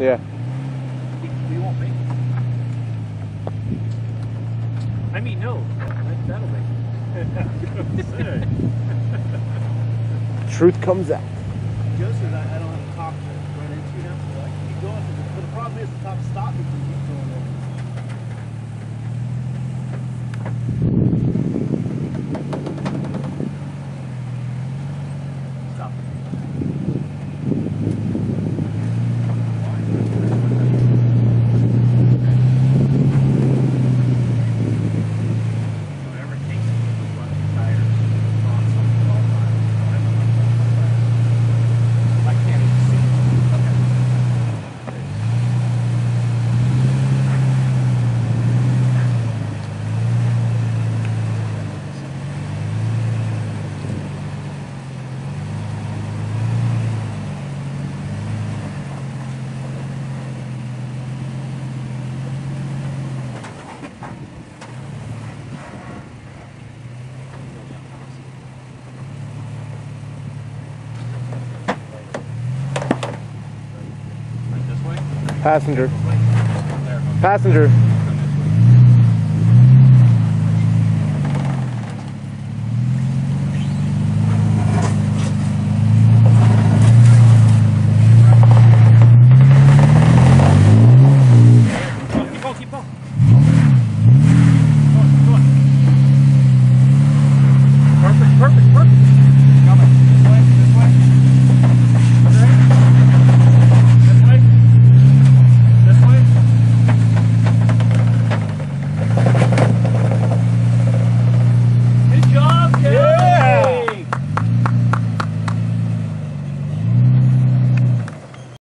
Yeah. We won't make it. I mean, no. That, that'll make it. Truth comes out. Says I, I don't have a top to run into now, so I can keep going. But the problem is the top stop Passenger. Passenger.